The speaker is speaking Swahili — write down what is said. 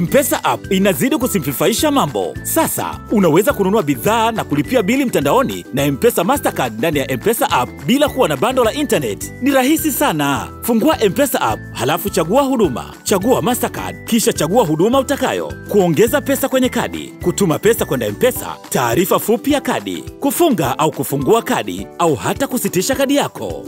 mpesa app inazidi kusimplifaisha mambo. Sasa unaweza kununua bidhaa na kulipia bili mtandaoni na Mpesa Mastercard ndani ya mpesa app bila kuwa na bando la internet. Ni rahisi sana. Fungua mpesa app, halafu chagua huduma, chagua Mastercard, kisha chagua huduma utakayo: kuongeza pesa kwenye kadi, kutuma pesa kwenda mpesa taarifa fupi ya kadi, kufunga au kufungua kadi, au hata kusitisha kadi yako.